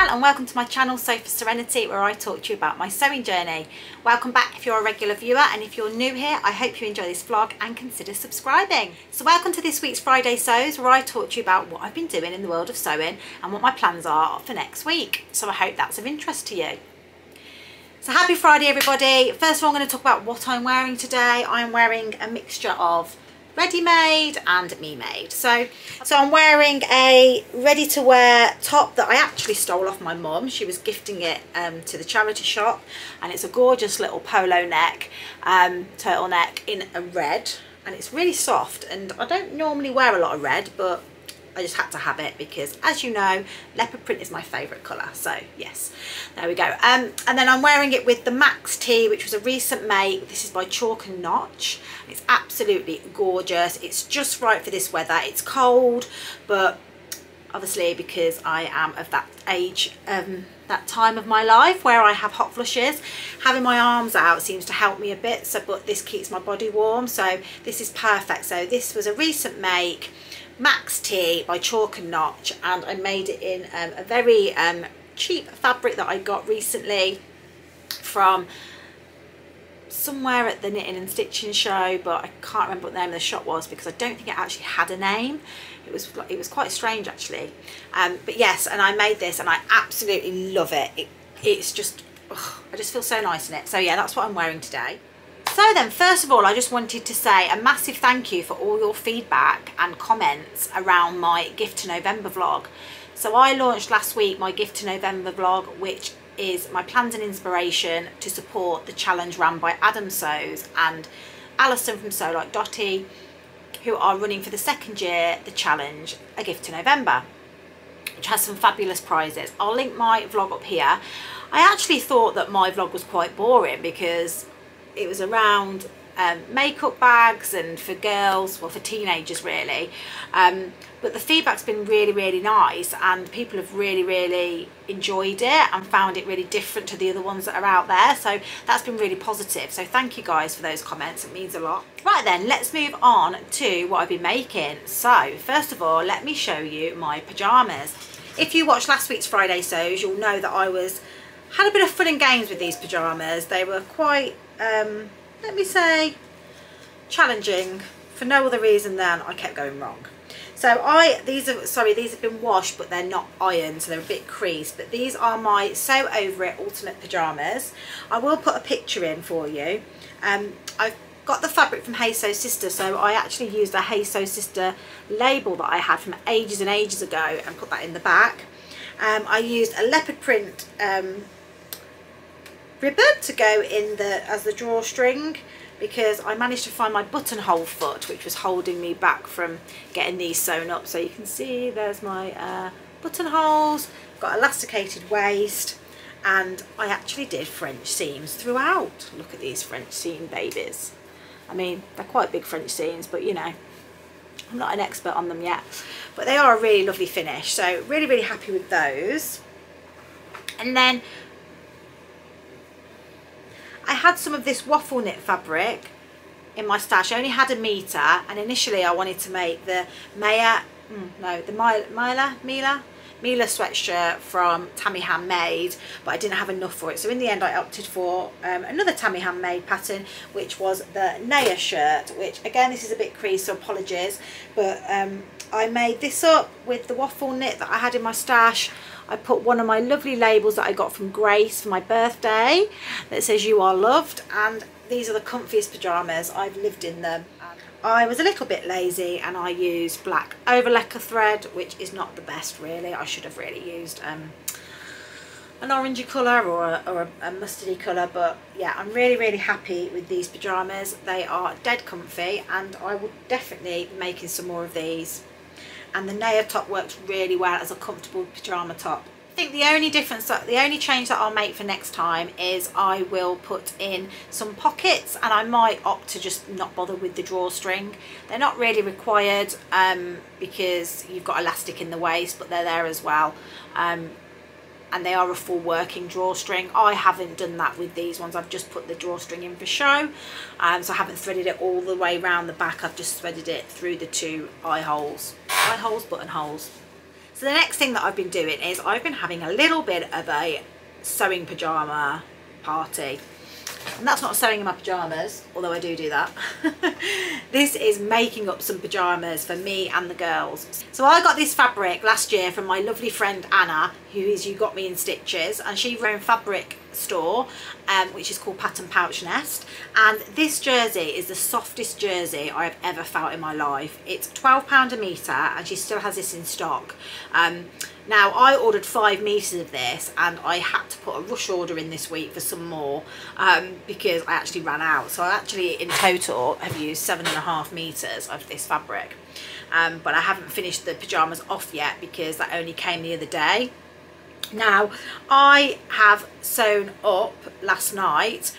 And welcome to my channel for Serenity where I talk to you about my sewing journey. Welcome back if you're a regular viewer and if you're new here I hope you enjoy this vlog and consider subscribing. So welcome to this week's Friday Sews where I talk to you about what I've been doing in the world of sewing and what my plans are for next week. So I hope that's of interest to you. So happy Friday everybody. First of all I'm going to talk about what I'm wearing today. I'm wearing a mixture of ready-made and me-made. So, so I'm wearing a ready-to-wear top that I actually stole off my mum. She was gifting it um, to the charity shop and it's a gorgeous little polo neck, um, turtleneck in a red and it's really soft and I don't normally wear a lot of red but I just had to have it because as you know leopard print is my favourite colour so yes there we go. Um, and then I'm wearing it with the Max T which was a recent make. This is by Chalk and Notch. It's absolutely gorgeous. It's just right for this weather. It's cold but obviously because I am of that age um, that time of my life where I have hot flushes having my arms out seems to help me a bit so but this keeps my body warm. So this is perfect. So this was a recent make Max T by Chalk and Notch and I made it in um, a very um, cheap fabric that I got recently from somewhere at the knitting and stitching show but I can't remember what the name of the shop was because I don't think it actually had a name. It was it was quite strange actually. Um, but yes and I made this and I absolutely love it, it it's just ugh, I just feel so nice in it. So yeah that's what I'm wearing today so then, first of all, I just wanted to say a massive thank you for all your feedback and comments around my Gift to November vlog. So I launched last week my Gift to November vlog, which is my plans and inspiration to support the challenge run by Adam Sews and Alison from So Like Dotty, who are running for the second year the challenge A Gift to November, which has some fabulous prizes. I'll link my vlog up here. I actually thought that my vlog was quite boring because it was around um, makeup bags and for girls, well for teenagers really. Um, but the feedback's been really, really nice and people have really, really enjoyed it and found it really different to the other ones that are out there. So that's been really positive. So thank you guys for those comments. It means a lot. Right then, let's move on to what I've been making. So first of all, let me show you my pyjamas. If you watched last week's Friday Sews, you'll know that I was had a bit of fun and games with these pyjamas. They were quite um, let me say, challenging for no other reason than I kept going wrong. So I, these are, sorry, these have been washed, but they're not ironed, so they're a bit creased. But these are my Sew Over It Ultimate Pyjamas. I will put a picture in for you. Um, I've got the fabric from Hey Sew Sister, so I actually used a Hey Sew Sister label that I had from ages and ages ago and put that in the back. Um, I used a leopard print um, ribbon to go in the as the drawstring because I managed to find my buttonhole foot which was holding me back from getting these sewn up. So you can see there's my uh, buttonholes. Got elasticated waist and I actually did French seams throughout. Look at these French seam babies. I mean they're quite big French seams but you know I'm not an expert on them yet. But they are a really lovely finish so really really happy with those. And then I had some of this waffle knit fabric in my stash. I only had a metre and initially I wanted to make the Maya, mm, no, the Mila, Mila, Mila sweatshirt from Tammy Handmade, but I didn't have enough for it. So in the end I opted for um, another Tammy Handmade pattern, which was the Naya shirt, which again, this is a bit creased, so apologies, but um, I made this up with the waffle knit that I had in my stash. I put one of my lovely labels that I got from Grace for my birthday that says you are loved and these are the comfiest pyjamas. I've lived in them. I was a little bit lazy and I used black overlecker thread which is not the best really. I should have really used um, an orangey colour or, a, or a, a mustardy colour but yeah I'm really really happy with these pyjamas. They are dead comfy and I will definitely be making some more of these and the Naya top works really well as a comfortable pyjama top. I think the only difference, the only change that I'll make for next time is I will put in some pockets and I might opt to just not bother with the drawstring. They're not really required um, because you've got elastic in the waist but they're there as well. Um, and they are a full working drawstring. I haven't done that with these ones. I've just put the drawstring in for show. Um, so I haven't threaded it all the way around the back. I've just threaded it through the two eye holes. Eye holes, buttonholes. So the next thing that I've been doing is I've been having a little bit of a sewing pyjama party. And that's not sewing in my pyjamas, although I do do that. this is making up some pyjamas for me and the girls. So I got this fabric last year from my lovely friend Anna, who is You Got Me in Stitches, and she ran fabric store um, which is called Pattern Pouch Nest and this jersey is the softest jersey I've ever felt in my life it's £12 a metre and she still has this in stock um, now I ordered five metres of this and I had to put a rush order in this week for some more um, because I actually ran out. So I actually in total have used seven and a half metres of this fabric. Um, but I haven't finished the pyjamas off yet because that only came the other day. Now, I have sewn up last night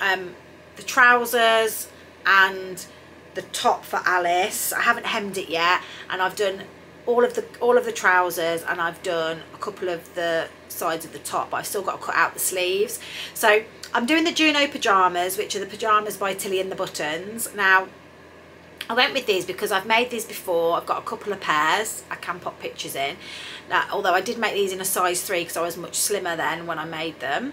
um, the trousers and the top for Alice. I haven't hemmed it yet and I've done all of the all of the trousers and I've done a couple of the sides of the top but I've still got to cut out the sleeves. So I'm doing the Juno pyjamas which are the pyjamas by Tilly and the Buttons. Now I went with these because I've made these before. I've got a couple of pairs. I can pop pictures in. Now, although I did make these in a size 3 because I was much slimmer then when I made them.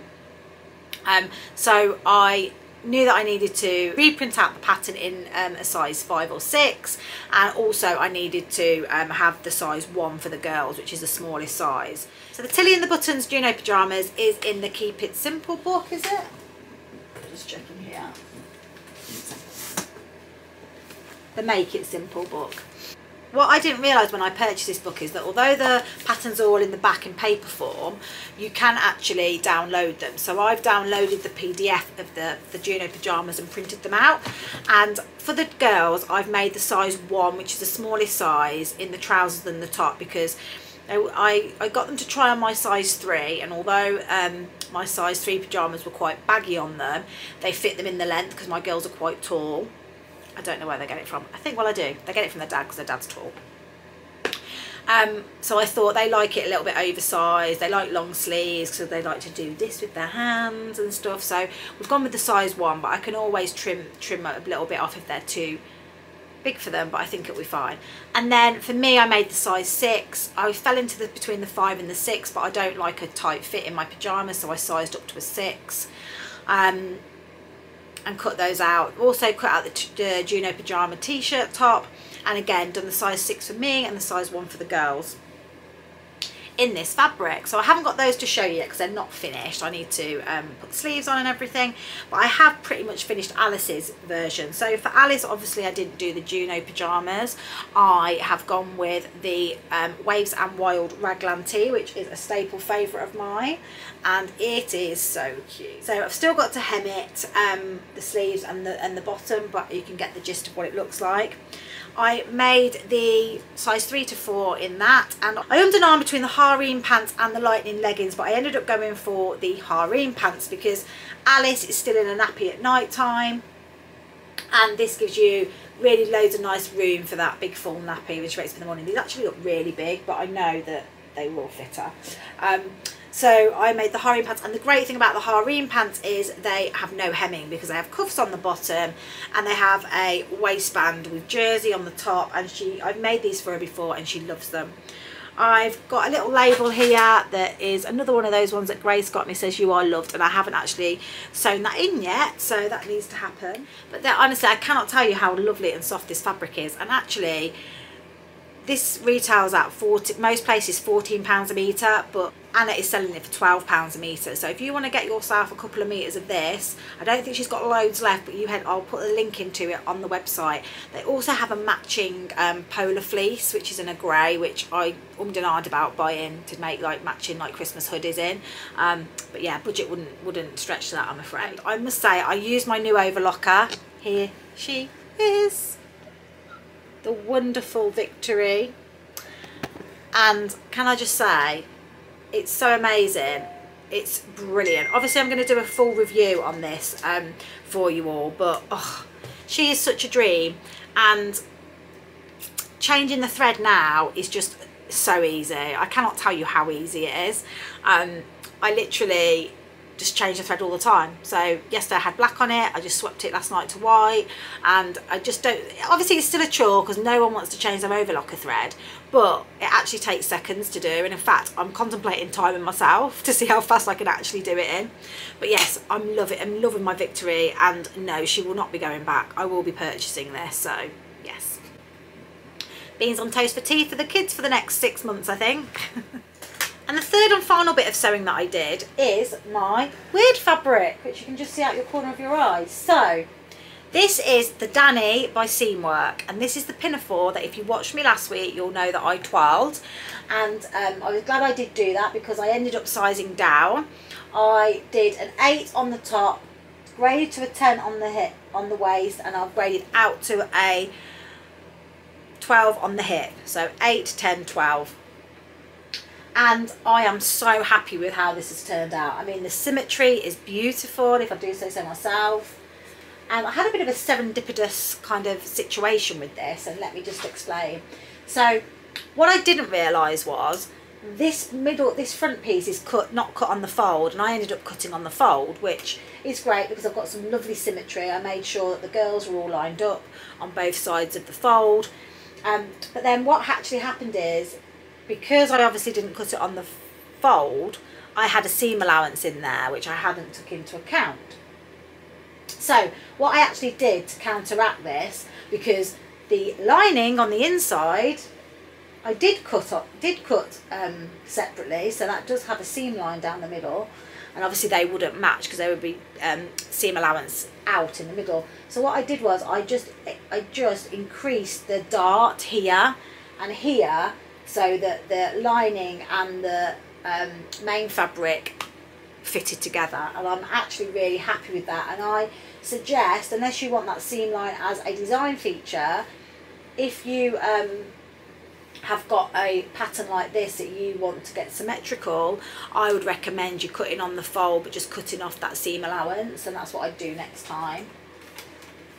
Um, so I knew that I needed to reprint out the pattern in um, a size 5 or 6 and also I needed to um, have the size 1 for the girls which is the smallest size. So the Tilly and the Buttons Juno Pyjamas is in the Keep It Simple book is it? Just checking here the Make It Simple book. What I didn't realise when I purchased this book is that although the patterns are all in the back in paper form, you can actually download them. So I've downloaded the PDF of the, the Juno pyjamas and printed them out. And for the girls, I've made the size one, which is the smallest size in the trousers than the top because I, I got them to try on my size 3 and although um, my size 3 pyjamas were quite baggy on them, they fit them in the length because my girls are quite tall. I don't know where they get it from. I think, well, I do. They get it from their dad because their dad's tall. Um, so I thought they like it a little bit oversized. They like long sleeves because they like to do this with their hands and stuff. So we've gone with the size one, but I can always trim trim a little bit off if they're too big for them, but I think it'll be fine. And then for me, I made the size six. I fell into the between the five and the six, but I don't like a tight fit in my pajamas, so I sized up to a six. Um, and cut those out. Also cut out the, Juno pyjama t-shirt top and again done the size 6 for me and the size 1 for the girls in this fabric. So I haven't got those to show you yet because they're not finished. I need to um, put the sleeves on and everything. But I have pretty much finished Alice's version. So for Alice, obviously I didn't do the Juno pyjamas. I have gone with the um, Waves and Wild Raglan tee, which is a staple favourite of mine. And it is so cute. So I've still got to hem it, um, the sleeves and the, and the bottom, but you can get the gist of what it looks like. I made the size 3 to 4 in that and I underarm between the harem pants and the lightning leggings but I ended up going for the harem pants because Alice is still in a nappy at night time and this gives you really loads of nice room for that big full nappy which wakes up in the morning. These actually look really big but I know that they will fit her. Um, so I made the harem pants and the great thing about the harem pants is they have no hemming because they have cuffs on the bottom and they have a waistband with jersey on the top and she I've made these for her before and she loves them. I've got a little label here that is another one of those ones that Grace got me says you are loved and I haven't actually sewn that in yet so that needs to happen but honestly I cannot tell you how lovely and soft this fabric is and actually this retails at 40 most places 14 pounds a meter but Anna is selling it for 12 pounds a meter. So if you want to get yourself a couple of meters of this I don't think she's got loads left but you had I'll put a link into it on the website. They also have a matching um, polar fleece which is in a grey which I ummed and about buying to make like matching like Christmas hoodies in. Um, but yeah budget wouldn't wouldn't stretch that I'm afraid. I must say I use my new overlocker. Here she is the wonderful Victory. And can I just say, it's so amazing. It's brilliant. Obviously, I'm going to do a full review on this um, for you all, but oh, she is such a dream. And changing the thread now is just so easy. I cannot tell you how easy it is. Um, I literally just change the thread all the time. So yesterday I had black on it. I just swapped it last night to white and I just don't, obviously it's still a chore because no one wants to change their overlocker thread, but it actually takes seconds to do. And in fact, I'm contemplating timing myself to see how fast I can actually do it in. But yes, I'm loving, I'm loving my victory and no, she will not be going back. I will be purchasing this. So yes. Beans on toast for tea for the kids for the next six months, I think. And the third and final bit of sewing that I did is my weird fabric, which you can just see out your corner of your eye. So this is the Dani by Seamwork, and this is the pinafore that if you watched me last week, you'll know that I twirled. And um, I was glad I did do that because I ended up sizing down. I did an 8 on the top, graded to a 10 on the hip, on the waist, and I've graded out to a 12 on the hip. So 8, 10, 12 and I am so happy with how this has turned out. I mean, the symmetry is beautiful, if I do say so myself. And I had a bit of a serendipitous kind of situation with this, and let me just explain. So, what I didn't realise was this middle, this front piece is cut, not cut on the fold, and I ended up cutting on the fold, which is great because I've got some lovely symmetry. I made sure that the girls were all lined up on both sides of the fold. Um, but then what actually happened is because I obviously didn't cut it on the fold, I had a seam allowance in there, which I hadn't took into account. So what I actually did to counteract this, because the lining on the inside, I did cut up, did cut um, separately, so that does have a seam line down the middle, and obviously they wouldn't match because there would be um, seam allowance out in the middle. So what I did was I just I just increased the dart here and here so that the lining and the um, main fabric fitted together and I'm actually really happy with that. And I suggest unless you want that seam line as a design feature if you um, have got a pattern like this that you want to get symmetrical I would recommend you cutting on the fold but just cutting off that seam allowance and that's what I'd do next time.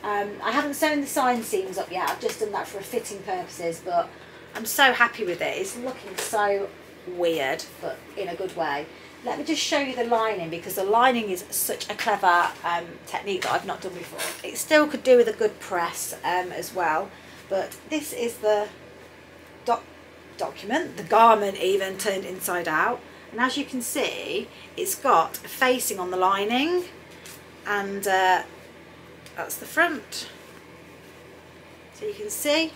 Um, I haven't sewn the side seams up yet I've just done that for fitting purposes but I'm so happy with it. It's looking so weird, but in a good way. Let me just show you the lining because the lining is such a clever um, technique that I've not done before. It still could do with a good press um, as well, but this is the doc document, the garment even turned inside out. And as you can see, it's got a facing on the lining and uh, that's the front. So you can see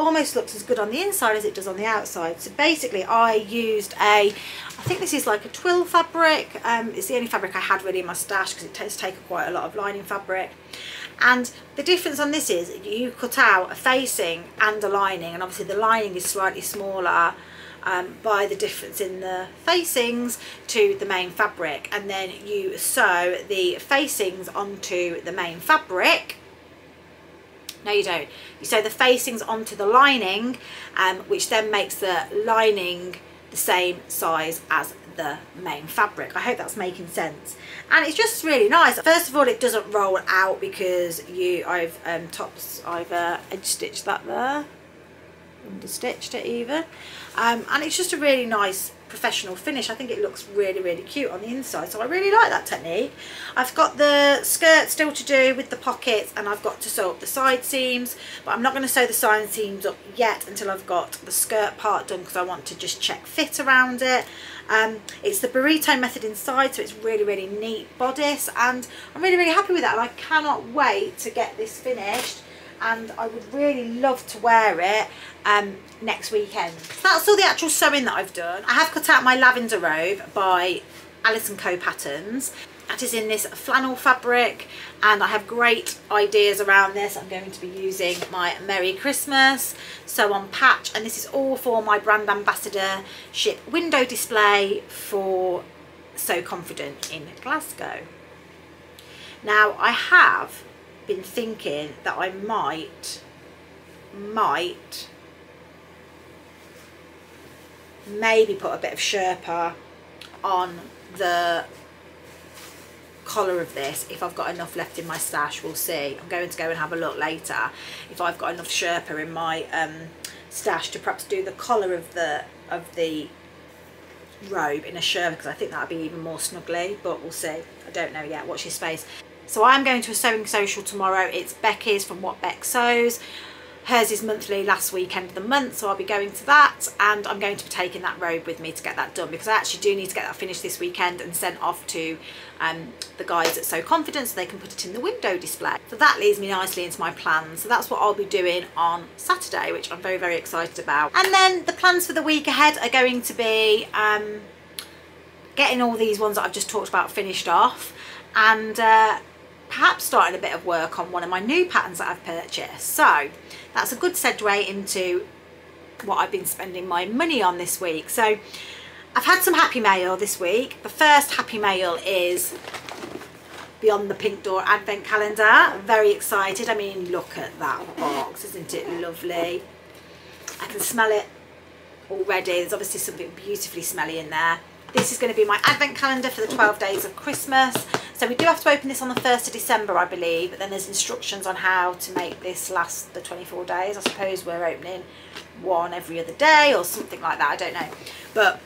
almost looks as good on the inside as it does on the outside. So basically I used a, I think this is like a twill fabric. Um, it's the only fabric I had really in my stash because it does take quite a lot of lining fabric. And the difference on this is you cut out a facing and a lining and obviously the lining is slightly smaller um, by the difference in the facings to the main fabric and then you sew the facings onto the main fabric no, you don't. You sew the facings onto the lining, um, which then makes the lining the same size as the main fabric. I hope that's making sense. And it's just really nice. First of all, it doesn't roll out because you, I've um, tops, I've uh, edge stitched that there, under stitched it even. Um, and it's just a really nice professional finish. I think it looks really, really cute on the inside. So I really like that technique. I've got the skirt still to do with the pockets and I've got to sew up the side seams. But I'm not going to sew the side seams up yet until I've got the skirt part done because I want to just check fit around it. Um, it's the burrito method inside so it's really really neat bodice and I'm really really happy with that and I cannot wait to get this finished and I would really love to wear it um, next weekend. That's all the actual sewing that I've done. I have cut out my lavender robe by Alice & Co Patterns. That is in this flannel fabric and I have great ideas around this. I'm going to be using my Merry Christmas sew on patch and this is all for my brand ambassador ship window display for Sew Confident in Glasgow. Now I have been thinking that I might, might, maybe put a bit of Sherpa on the collar of this. If I've got enough left in my stash we'll see. I'm going to go and have a look later. If I've got enough Sherpa in my um, stash to perhaps do the collar of the of the robe in a Sherpa because I think that would be even more snuggly but we'll see. I don't know yet. Watch your space so I'm going to a sewing social tomorrow. It's Becky's from What Beck Sews. Hers is monthly last weekend of the month so I'll be going to that and I'm going to be taking that robe with me to get that done because I actually do need to get that finished this weekend and sent off to um, the guys at Sew Confident so they can put it in the window display. So that leads me nicely into my plans. So that's what I'll be doing on Saturday which I'm very very excited about. And then the plans for the week ahead are going to be um, getting all these ones that I've just talked about finished off and uh, perhaps starting a bit of work on one of my new patterns that I've purchased so that's a good segue into what I've been spending my money on this week. So I've had some happy mail this week. The first happy mail is Beyond the Pink Door Advent Calendar. Very excited. I mean, look at that box. Isn't it lovely? I can smell it already. There's obviously something beautifully smelly in there. This is going to be my advent calendar for the 12 days of Christmas. So we do have to open this on the 1st of December, I believe, but then there's instructions on how to make this last the 24 days. I suppose we're opening one every other day or something like that, I don't know. But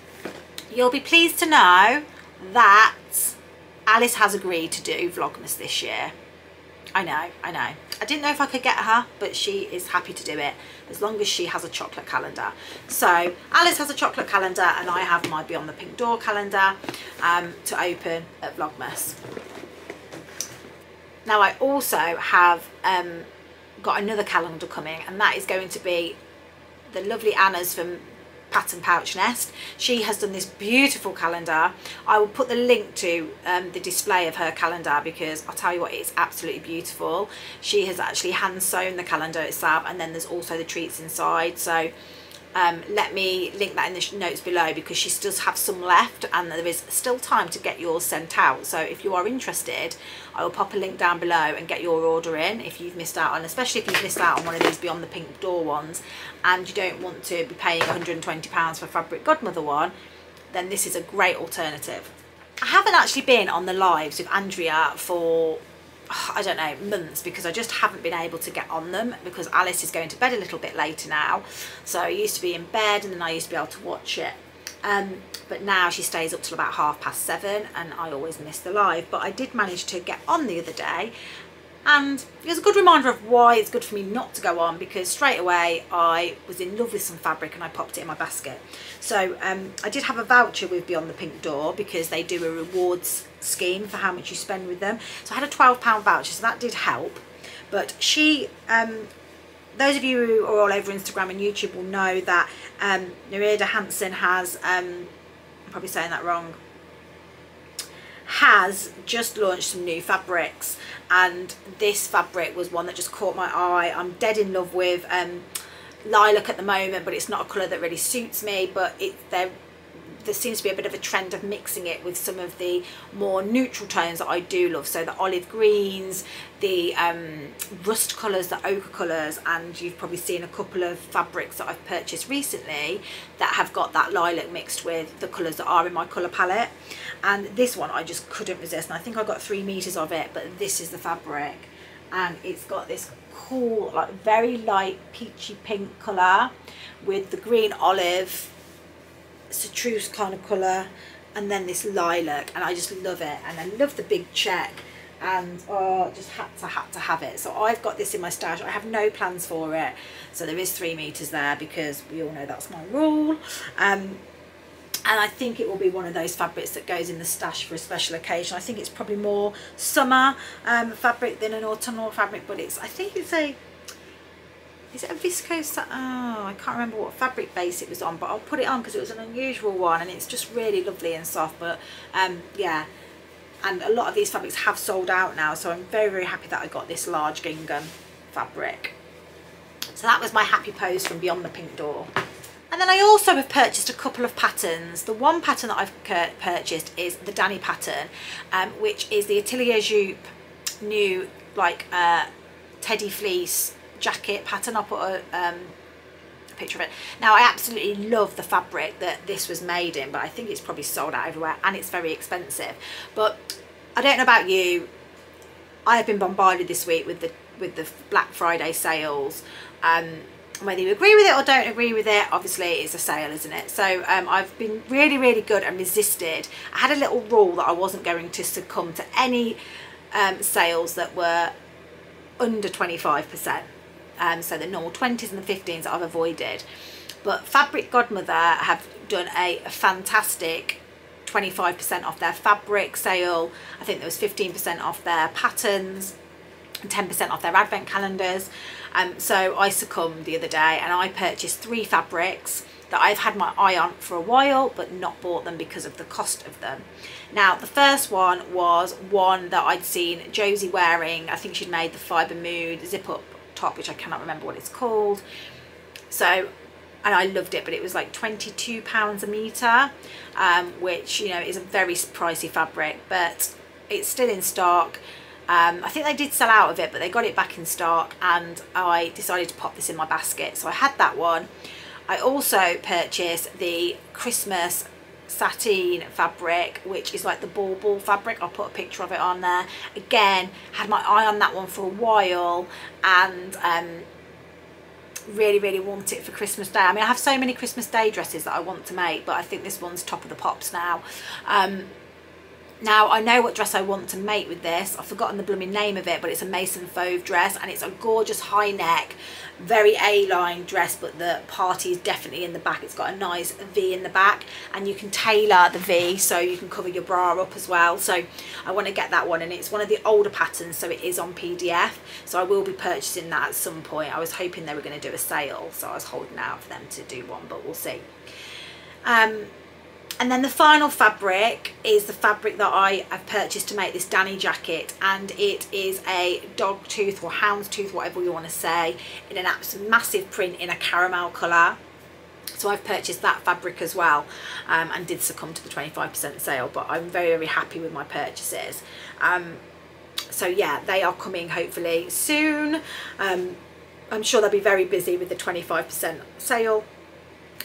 you'll be pleased to know that Alice has agreed to do Vlogmas this year. I know, I know. I didn't know if I could get her, but she is happy to do it as long as she has a chocolate calendar. So Alice has a chocolate calendar and I have my Beyond the Pink Door calendar um, to open at Vlogmas. Now I also have um, got another calendar coming and that is going to be the lovely Anna's from Pattern Pouch Nest. She has done this beautiful calendar. I will put the link to um, the display of her calendar because I'll tell you what, it's absolutely beautiful. She has actually hand sewn the calendar itself and then there's also the treats inside. So um, let me link that in the notes below because she does have some left and there is still time to get yours sent out. So if you are interested I will pop a link down below and get your order in if you've missed out on especially if you've missed out on one of these beyond the pink door ones and you don't want to be paying 120 pounds for fabric godmother one then this is a great alternative. I haven't actually been on the lives with Andrea for I don't know, months because I just haven't been able to get on them because Alice is going to bed a little bit later now. So I used to be in bed and then I used to be able to watch it. Um, but now she stays up till about half past seven and I always miss the live. But I did manage to get on the other day and it was a good reminder of why it's good for me not to go on because straight away I was in love with some fabric and I popped it in my basket. So um, I did have a voucher with Beyond the Pink Door because they do a rewards scheme for how much you spend with them. So I had a £12 voucher so that did help. But she um, those of you who are all over Instagram and YouTube will know that um, Nerida Hansen has um, I'm probably saying that wrong has just launched some new fabrics and this fabric was one that just caught my eye. I'm dead in love with um, lilac at the moment but it's not a colour that really suits me but it they're there seems to be a bit of a trend of mixing it with some of the more neutral tones that I do love. So the olive greens, the um, rust colours, the ochre colours, and you've probably seen a couple of fabrics that I've purchased recently that have got that lilac mixed with the colours that are in my colour palette. And this one I just couldn't resist. And I think I got three metres of it, but this is the fabric. And it's got this cool, like very light peachy pink colour with the green olive chartreuse kind of colour and then this lilac and I just love it and I love the big check and oh just had to had to have it. So I've got this in my stash. I have no plans for it. So there is three meters there because we all know that's my rule. Um, and I think it will be one of those fabrics that goes in the stash for a special occasion. I think it's probably more summer um, fabric than an autumnal fabric but it's I think it's a is it a viscose oh I can't remember what fabric base it was on but I'll put it on because it was an unusual one and it's just really lovely and soft but um yeah. And a lot of these fabrics have sold out now so I'm very very happy that I got this large gingham fabric. So that was my happy pose from Beyond the Pink Door. And then I also have purchased a couple of patterns. The one pattern that I've purchased is the Dani pattern, um, which is the Atelier Jupe new like uh, teddy fleece jacket pattern. I'll put a, um, a picture of it. Now I absolutely love the fabric that this was made in, but I think it's probably sold out everywhere and it's very expensive. But I don't know about you, I have been bombarded this week with the with the Black Friday sales. Um, whether you agree with it or don't agree with it obviously it's a sale isn't it so um, I've been really really good and resisted I had a little rule that I wasn't going to succumb to any um, sales that were under 25% um, so the normal 20s and the 15s I've avoided but Fabric Godmother have done a, fantastic 25% off their fabric sale I think there was 15% off their patterns 10% off their advent calendars. Um, so I succumbed the other day and I purchased three fabrics that I've had my eye on for a while but not bought them because of the cost of them. Now the first one was one that I'd seen Josie wearing. I think she'd made the Fibre Mood zip up top which I cannot remember what it's called. So and I loved it but it was like 22 pounds a meter um, which you know is a very pricey fabric but it's still in stock um, I think they did sell out of it, but they got it back in stock and I decided to pop this in my basket. So I had that one. I also purchased the Christmas sateen fabric, which is like the ball ball fabric. I'll put a picture of it on there. Again, had my eye on that one for a while and um, really, really want it for Christmas Day. I mean, I have so many Christmas Day dresses that I want to make, but I think this one's top of the pops now. Um, now I know what dress I want to make with this. I've forgotten the blooming name of it, but it's a Maison Fauve dress and it's a gorgeous high neck, very A-line dress, but the party is definitely in the back. It's got a nice V in the back and you can tailor the V so you can cover your bra up as well. So I want to get that one and it's one of the older patterns so it is on PDF. So I will be purchasing that at some point. I was hoping they were going to do a sale so I was holding out for them to do one but we'll see. Um, and then the final fabric is the fabric that I have purchased to make this Dani jacket. And it is a dog tooth or hound's tooth whatever you want to say in an absolute massive print in a caramel colour. So I've purchased that fabric as well um, and did succumb to the 25% sale but I'm very very happy with my purchases. Um, so yeah they are coming hopefully soon. Um, I'm sure they'll be very busy with the 25% sale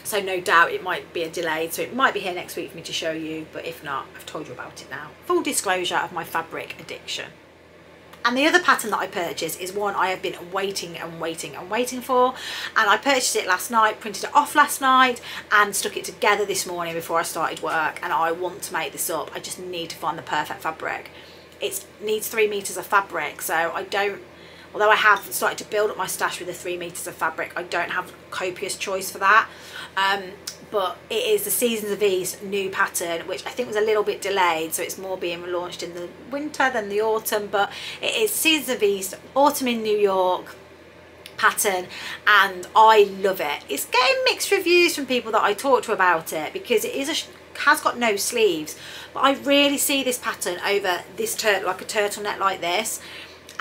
so no doubt it might be a delay so it might be here next week for me to show you but if not I've told you about it now. Full disclosure of my fabric addiction. And the other pattern that I purchased is one I have been waiting and waiting and waiting for. And I purchased it last night printed it off last night and stuck it together this morning before I started work. And I want to make this up. I just need to find the perfect fabric. It needs three meters of fabric so I don't although I have started to build up my stash with the three meters of fabric I don't have copious choice for that um, but it is the Seasons of East new pattern which I think was a little bit delayed so it's more being launched in the winter than the autumn but it is Seasons of East autumn in New York pattern and I love it. It's getting mixed reviews from people that I talk to about it because it is a has got no sleeves but I really see this pattern over this turtle like a turtleneck like this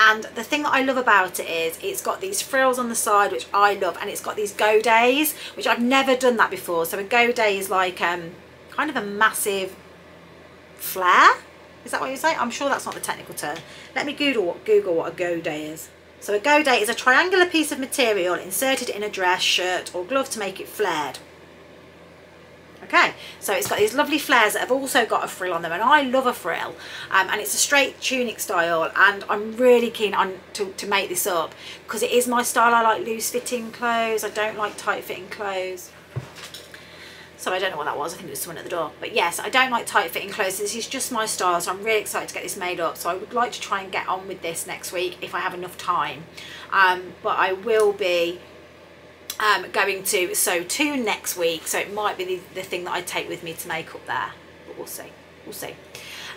and the thing that I love about it is it's got these frills on the side which I love and it's got these godets which I've never done that before. So a godet is like um kind of a massive flare. Is that what you say? I'm sure that's not the technical term. Let me Google what Google what a godet is. So a godet is a triangular piece of material inserted in a dress shirt or glove to make it flared okay so it's got these lovely flares that have also got a frill on them and I love a frill um, and it's a straight tunic style and I'm really keen on to, to make this up because it is my style I like loose fitting clothes I don't like tight fitting clothes so I don't know what that was, I think it was someone at the door. But yes, I don't like tight fitting clothes. This is just my style, so I'm really excited to get this made up. So I would like to try and get on with this next week if I have enough time. Um, but I will be um, going to sew two next week so it might be the, the thing that I take with me to make up there but we'll see we'll see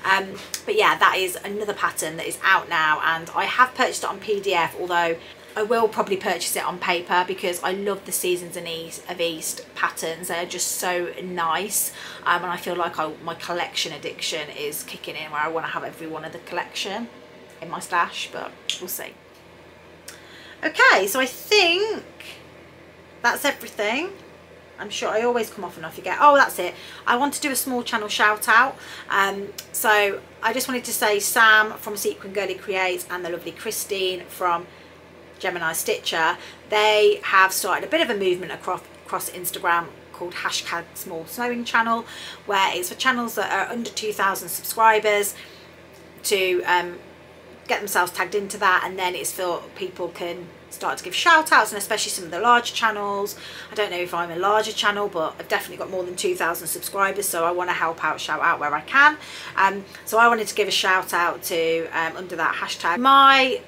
um, but yeah that is another pattern that is out now and I have purchased it on PDF although I will probably purchase it on paper because I love the Seasons of East, of East patterns. They're just so nice um, and I feel like I, my collection addiction is kicking in where I want to have every one of the collection in my stash but we'll see. Okay, so I think that's everything. I'm sure I always come off and I forget. Oh that's it. I want to do a small channel shout out. Um, so I just wanted to say Sam from Sequin Girlie Creates and the lovely Christine from Gemini Stitcher they have started a bit of a movement across across Instagram called hashtag small sewing channel where it's for channels that are under 2,000 subscribers to um, get themselves tagged into that and then it's for people can start to give shout outs and especially some of the larger channels. I don't know if I'm a larger channel but I've definitely got more than 2,000 subscribers so I want to help out shout out where I can. Um, so I wanted to give a shout out to um, under that hashtag. My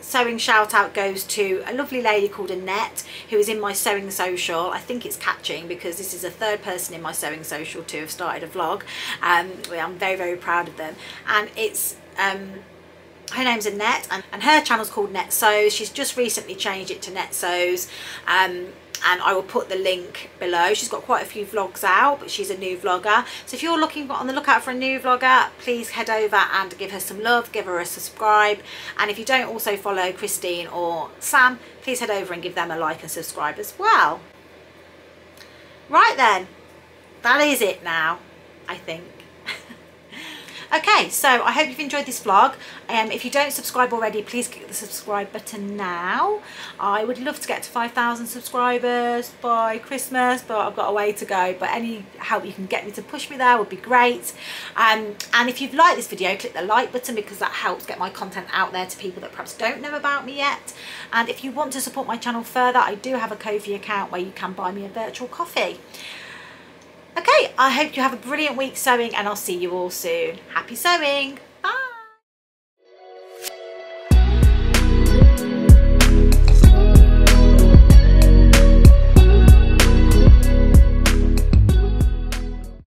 sewing shout out goes to a lovely lady called Annette who is in my sewing social. I think it's catching because this is a third person in my sewing social to have started a vlog. Um, I'm very very proud of them. And it's um, her name's Annette and, and her channel's called Net. She's just recently changed it to Net. Um, and I will put the link below. She's got quite a few vlogs out, but she's a new vlogger. So if you're looking on the lookout for a new vlogger, please head over and give her some love, give her a subscribe. And if you don't also follow Christine or Sam, please head over and give them a like and subscribe as well. Right then, that is it now, I think. Okay, so I hope you've enjoyed this vlog. Um, if you don't subscribe already, please click the subscribe button now. I would love to get to 5,000 subscribers by Christmas, but I've got a way to go. But any help you can get me to push me there would be great. Um, and if you've liked this video, click the like button because that helps get my content out there to people that perhaps don't know about me yet. And if you want to support my channel further, I do have a Ko-fi account where you can buy me a virtual coffee. Okay, I hope you have a brilliant week sewing and I'll see you all soon. Happy sewing!